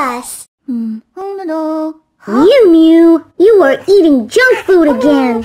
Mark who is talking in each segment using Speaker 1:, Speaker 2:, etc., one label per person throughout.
Speaker 1: us.
Speaker 2: Hmm. Oh, no, no.
Speaker 1: Miumiu, you are eating junk food again.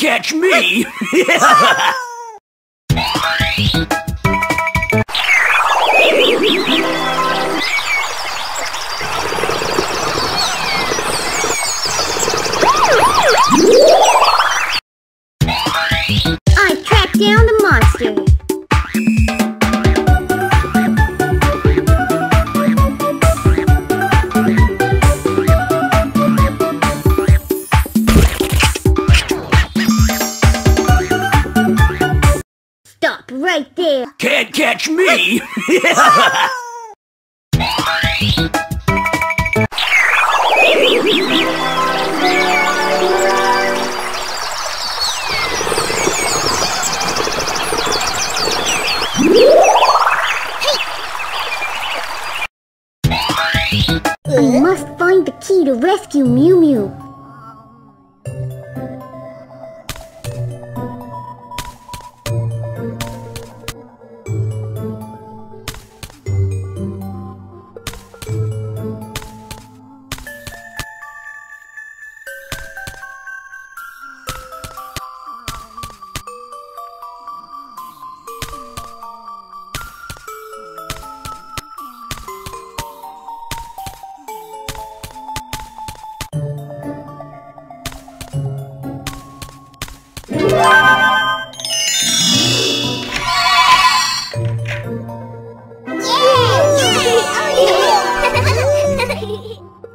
Speaker 3: catch me!
Speaker 1: I tracked down the monster.
Speaker 3: Can't catch me!
Speaker 1: I must find the key to rescue Miumiu.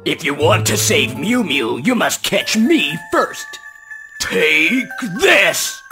Speaker 3: If you want to save Miumiu, you must catch me first. Take this!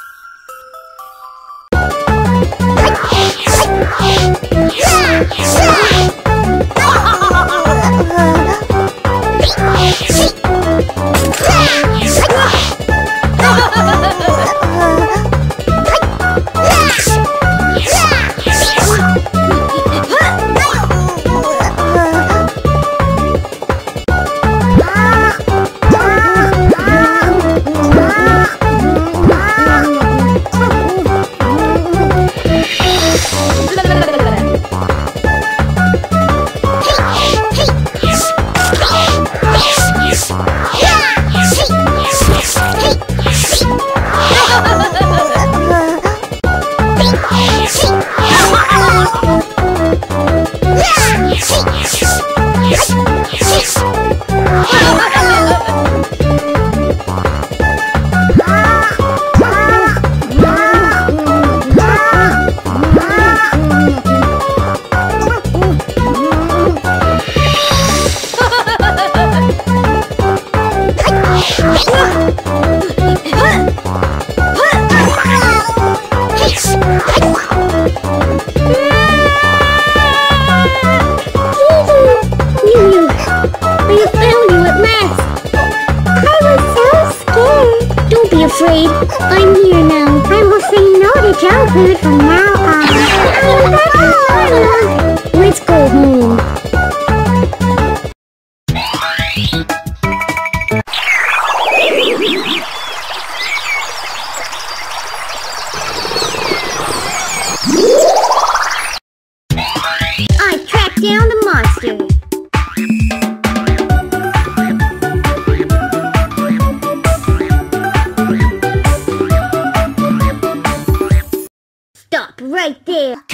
Speaker 3: mess. I was so scared.
Speaker 1: Don't be afraid. I'm here now. I will say no to junk food from now on. I'm better! Let's go home.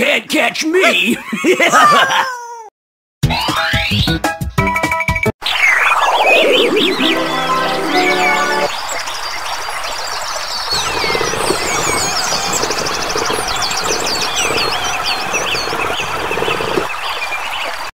Speaker 3: Can't catch me!